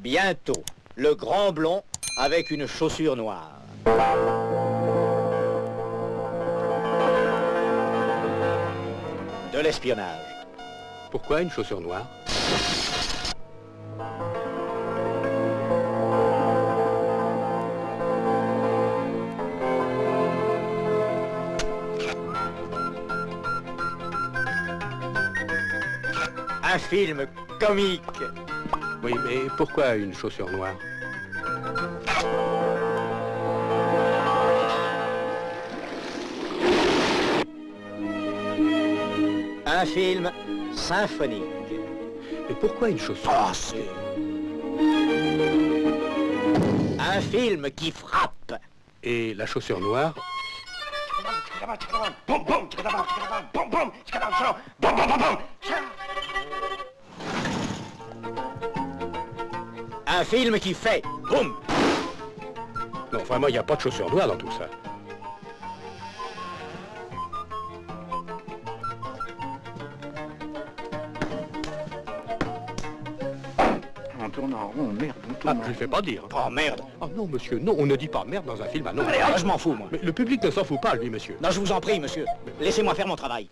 Bientôt, le grand blond avec une chaussure noire. De l'espionnage. Pourquoi une chaussure noire? Un film comique. Oui, mais pourquoi une chaussure noire Un film symphonique. Mais pourquoi une chaussure Ah, c'est... Un film qui frappe. Et la chaussure noire Un film qui fait boum. Non, vraiment, il n'y a pas de chaussure noire dans tout ça. On tourne en rond, merde, on Ah, tourne je en ne le fais pas dire. Oh merde. Oh non, monsieur, non, on ne dit pas merde dans un film à non. Ah, je m'en fous, moi. Mais le public ne s'en fout pas, lui, monsieur. Non, je vous en prie, monsieur. Laissez-moi faire mon travail.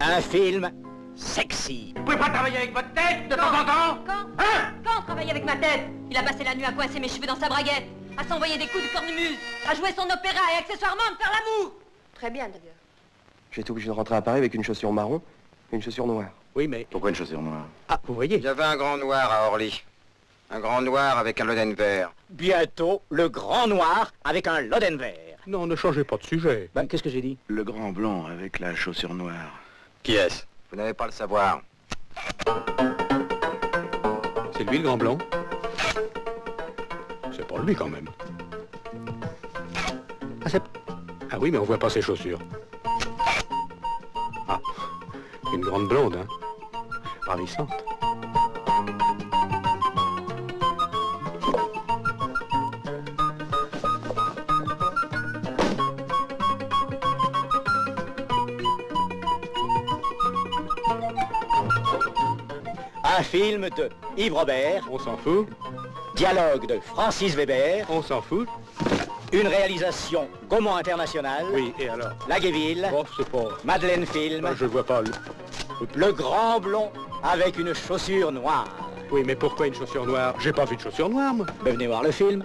Un film sexy. Vous pouvez pas travailler avec votre tête de temps en temps Quand Hein Quand travailler avec ma tête Il a passé la nuit à coincer mes cheveux dans sa braguette, à s'envoyer des coups de cornemuse, à jouer son opéra et accessoirement me faire l'amour Très bien d'ailleurs. J'ai été obligé de rentrer à Paris avec une chaussure marron et une chaussure noire. Oui, mais... Pourquoi une chaussure noire? Ah, vous voyez Il y avait un grand noir à Orly. Un grand noir avec un loden vert. Bientôt, le grand noir avec un loden vert. Non, ne changez pas de sujet. Ben, qu'est-ce que j'ai dit? Le grand blanc avec la chaussure noire. Qui est-ce? Vous n'avez pas le savoir. C'est lui, le grand blanc C'est pas lui, quand même. Ah, c'est... Ah oui, mais on voit pas ses chaussures. Ah, une grande blonde, hein? Ravissante. Un film de Yves Robert, On s'en fout. Dialogue de Francis Weber, On s'en fout. Une réalisation Gaumont International, Oui, et alors Laguéville, Oh, c'est pas... Madeleine Film, Ben, je vois pas le... le grand blond avec une chaussure noire. Oui, mais pourquoi une chaussure noire? J'ai pas vu de chaussure noire, moi. Ben, venez voir le film.